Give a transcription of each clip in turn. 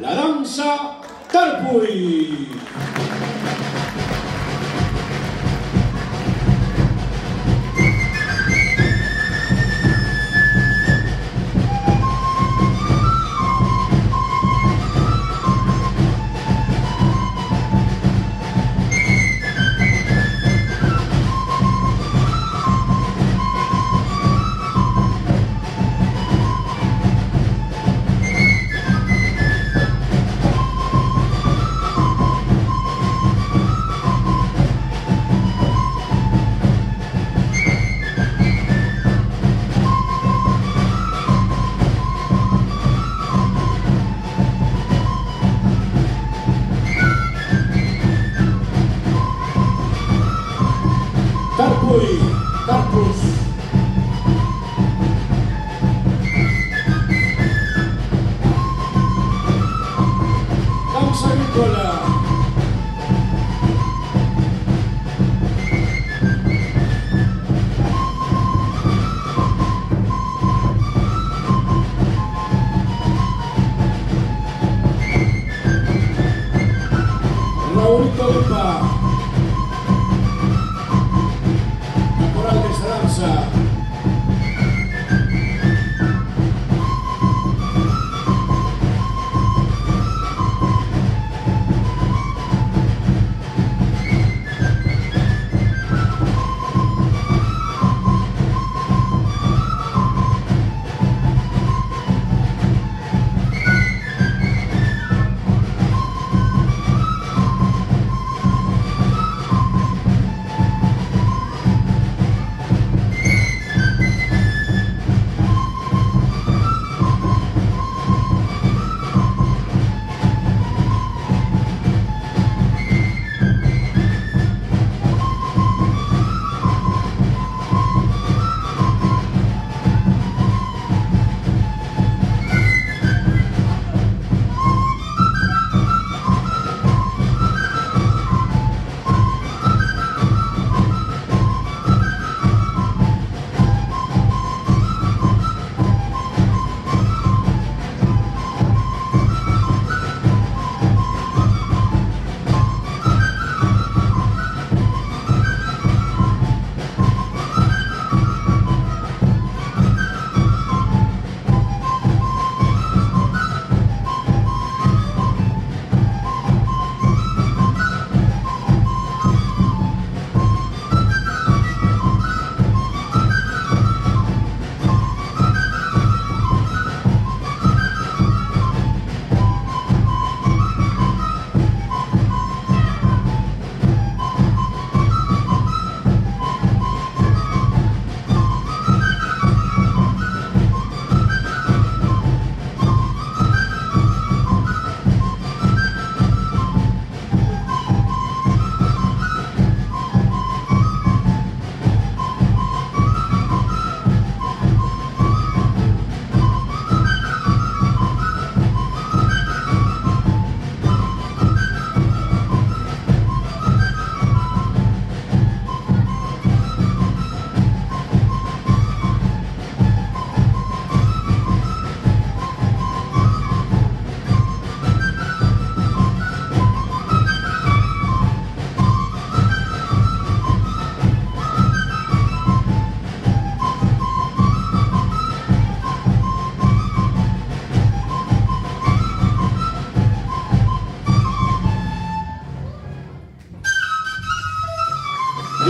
la danza Tarpuy. Paulo Tolpa.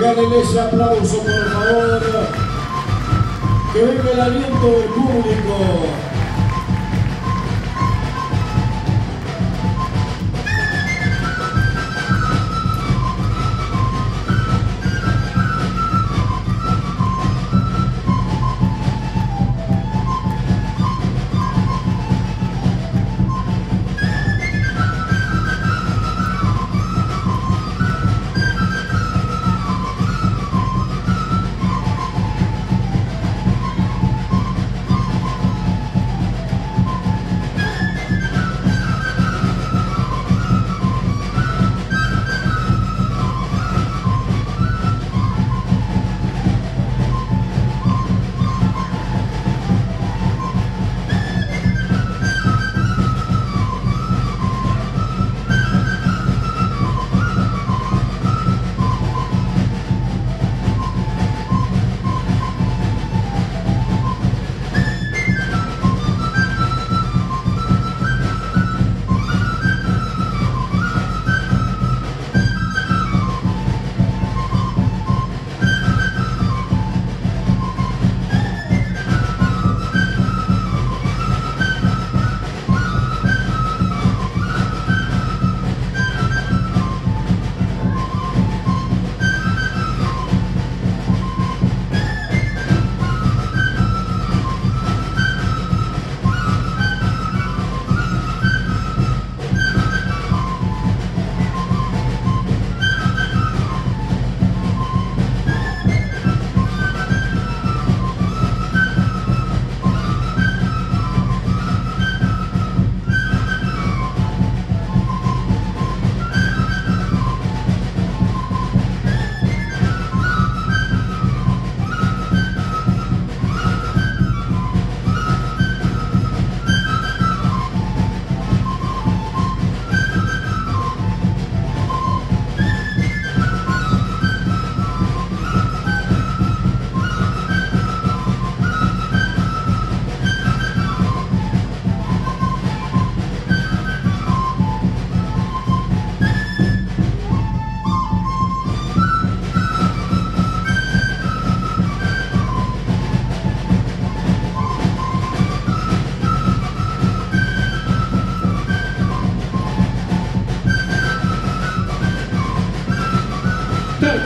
Regálenle ese aplauso, por favor. Que venga el aliento del público.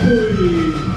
Fui!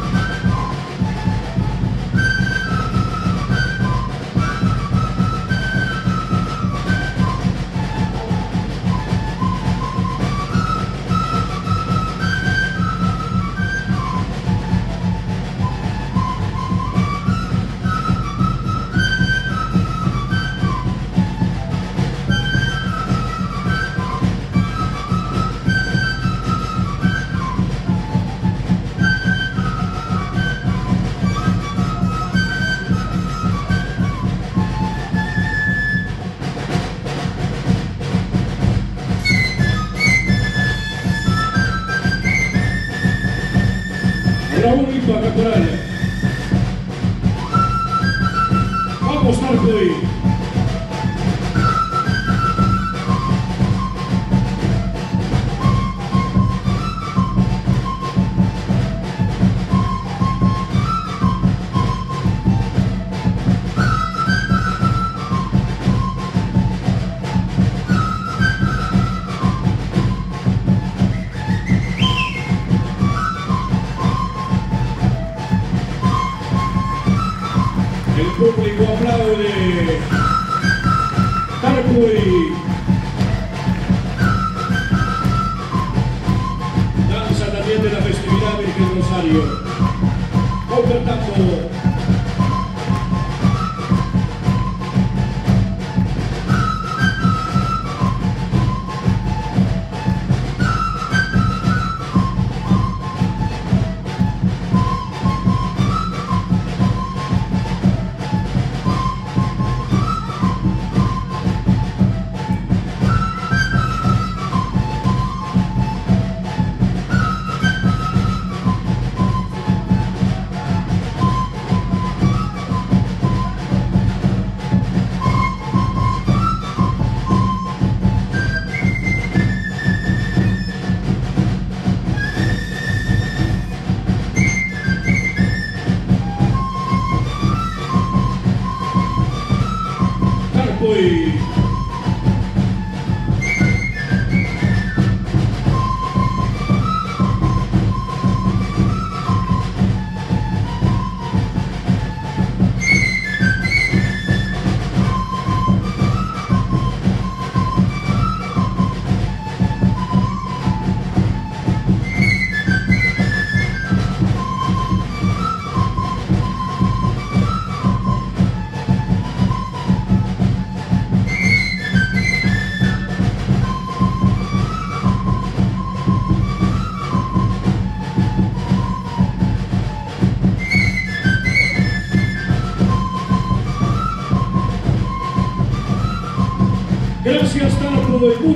Câmara Única da Ucrânia. Vamos, Tarcoi! El público aplaude. Tarpuy. Danza también de la festividad Virgen Rosario. Ofertando.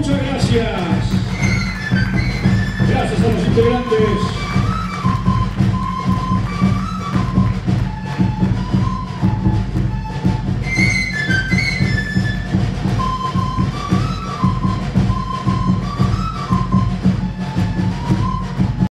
Muchas gracias. Gracias a los integrantes.